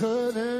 her.